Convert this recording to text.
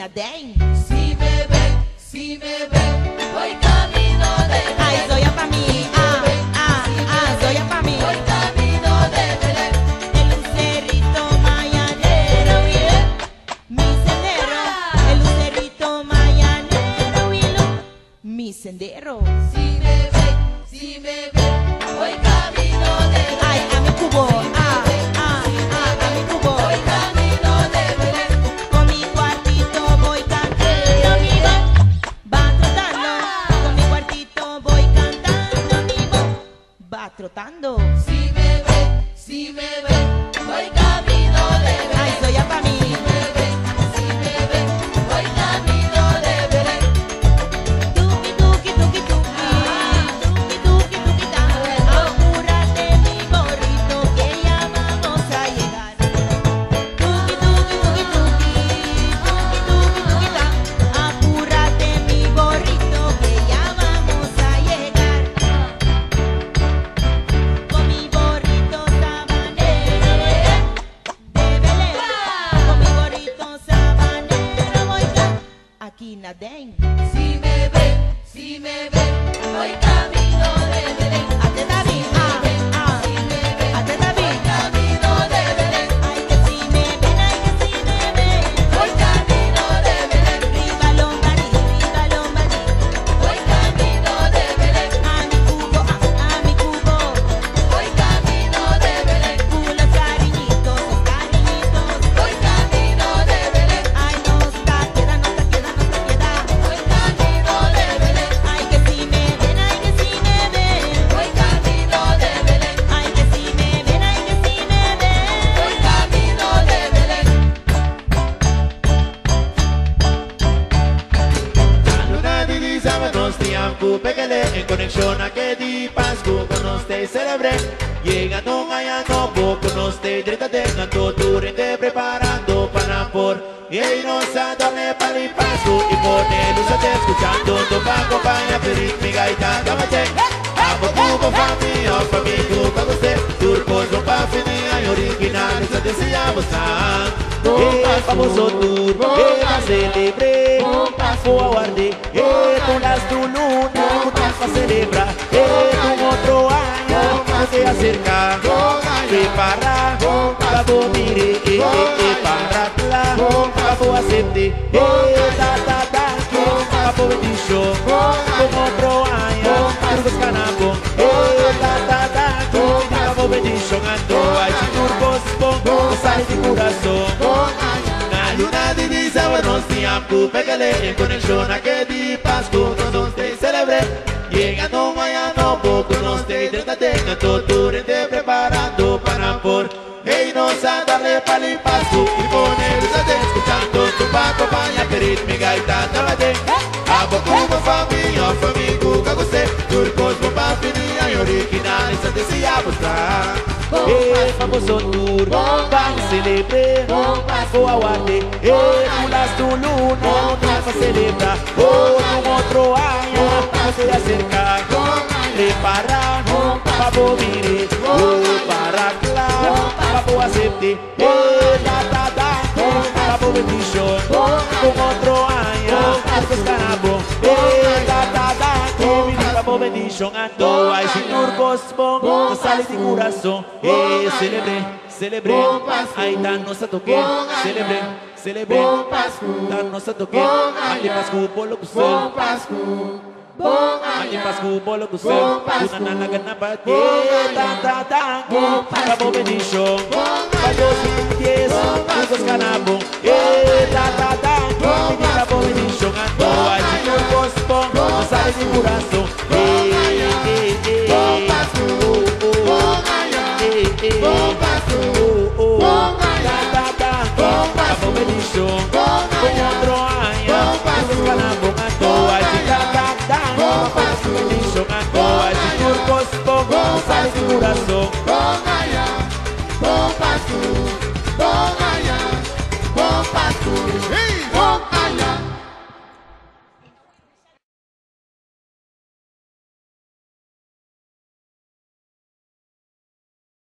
aquí si Dang. ampu en conexión a que di pascu con nos te celebre. Llegando allá no poco nos te treta tengando tu rente preparando para por y nos adorne para el pascu y por el usate escuchando tu pago para pedir mi gaita dámate Apo cubo fami, opa mi cubo goste Turbo, ropa fini, ay original, esa te se llama San Compas, famoso Você acercar. Preparar. Pra vou mire E, e, e para lá. Pra vou acender E da, da, da. Pra vou bendição Com outro ano Turcos canabom E da, da, da. Pra vou bendição Ando ai de turcos bom Sai de coração na luna di di sábado nos tiempo Pégale en conexión a que di Pascu Con usted celebre Llegando mañana poco Nos te trata tenga todo te preparando para por Hey nos a darle pali Pascu Y poner te escuchando Tu pa acompaña pedir mi gaita Dálate Abo como familia Famigo que você Turcos bomba fininha e original Essa decía mostrar El famoso tour Vai celebrar. Vou aguardar E pulas do luna Pra celebrar. Ou num outro ano Você acercar Papo vire, oh parakla Papo asepte, oh da da da Papo petition, pou kontro anya Papo oh da da da Papo Sale corazón, eh celebre, celebre. Ay danos a toque, celebre, celebre. Danos a toque, ay de pascu, polo kusol Bon pascu, bon Ipaskubo lo gusto. Una nalaganapa Tatatago Kabo benisho Kabo sinties Ugos kanabo Tatatago Kabo benisho Ando ay Ugos pong Sari di murazo Pompa su corazón. Ponga